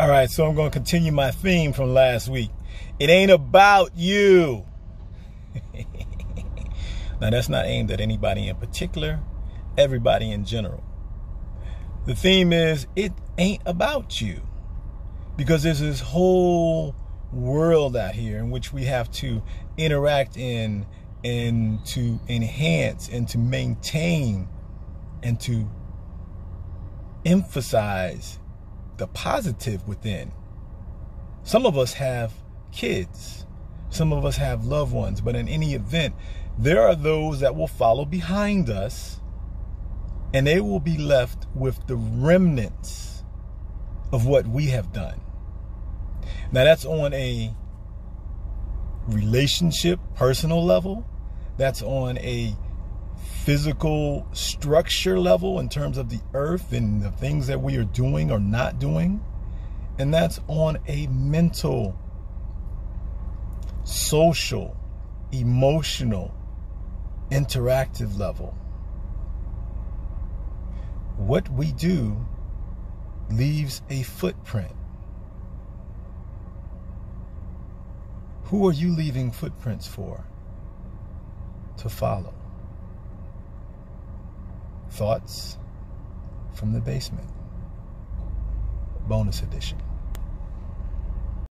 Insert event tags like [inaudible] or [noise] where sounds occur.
All right, so I'm going to continue my theme from last week. It ain't about you. [laughs] now, that's not aimed at anybody in particular, everybody in general. The theme is it ain't about you because there's this whole world out here in which we have to interact in and to enhance and to maintain and to emphasize the positive within. Some of us have kids, some of us have loved ones, but in any event, there are those that will follow behind us and they will be left with the remnants of what we have done. Now, that's on a relationship, personal level, that's on a physical structure level in terms of the earth and the things that we are doing or not doing. And that's on a mental, social, emotional, interactive level. What we do leaves a footprint. Who are you leaving footprints for? To follow. Thoughts from the Basement, bonus edition.